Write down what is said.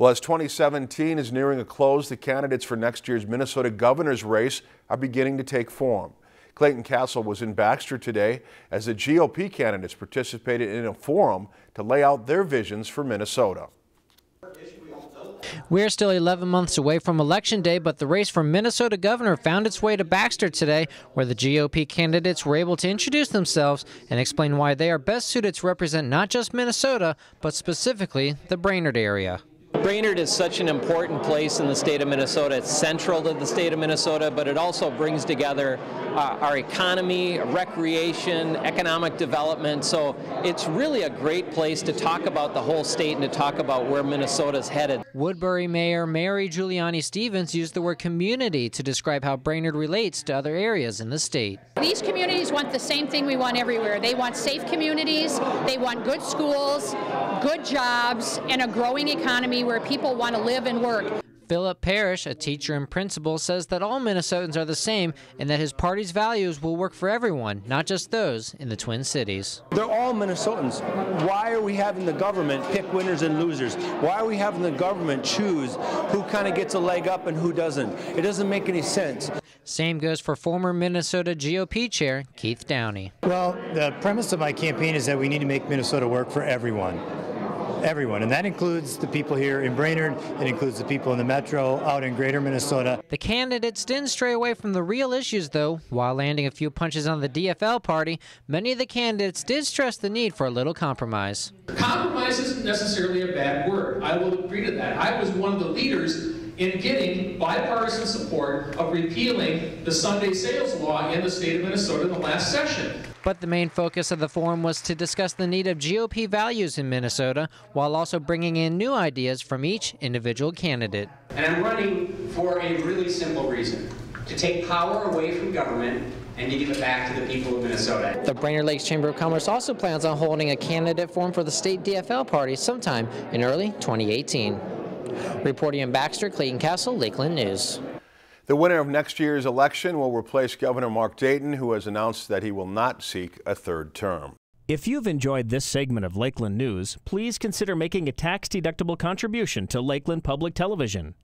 Well, as 2017 is nearing a close, the candidates for next year's Minnesota governor's race are beginning to take form. Clayton Castle was in Baxter today as the GOP candidates participated in a forum to lay out their visions for Minnesota. We're still 11 months away from Election Day, but the race for Minnesota governor found its way to Baxter today, where the GOP candidates were able to introduce themselves and explain why they are best suited to represent not just Minnesota, but specifically the Brainerd area. Brainerd is such an important place in the state of Minnesota. It's central to the state of Minnesota, but it also brings together uh, our economy, recreation, economic development. So it's really a great place to talk about the whole state and to talk about where Minnesota's headed. Woodbury Mayor Mary Giuliani Stevens used the word community to describe how Brainerd relates to other areas in the state. These communities want the same thing we want everywhere. They want safe communities, they want good schools, good jobs, and a growing economy where people want to live and work. Philip Parrish, a teacher and principal, says that all Minnesotans are the same and that his party's values will work for everyone, not just those in the Twin Cities. They're all Minnesotans. Why are we having the government pick winners and losers? Why are we having the government choose who kind of gets a leg up and who doesn't? It doesn't make any sense. Same goes for former Minnesota GOP chair Keith Downey. Well, the premise of my campaign is that we need to make Minnesota work for everyone everyone, and that includes the people here in Brainerd, it includes the people in the metro, out in greater Minnesota. The candidates didn't stray away from the real issues, though. While landing a few punches on the DFL party, many of the candidates did stress the need for a little compromise. Compromise isn't necessarily a bad word. I will agree to that. I was one of the leaders in getting bipartisan support of repealing the Sunday sales law in the state of Minnesota in the last session. But the main focus of the forum was to discuss the need of GOP values in Minnesota while also bringing in new ideas from each individual candidate. And I'm running for a really simple reason to take power away from government and to give it back to the people of Minnesota. The Brainerd Lakes Chamber of Commerce also plans on holding a candidate forum for the state DFL party sometime in early 2018. Reporting in Baxter, Clayton Castle, Lakeland News. The winner of next year's election will replace Governor Mark Dayton, who has announced that he will not seek a third term. If you've enjoyed this segment of Lakeland News, please consider making a tax-deductible contribution to Lakeland Public Television.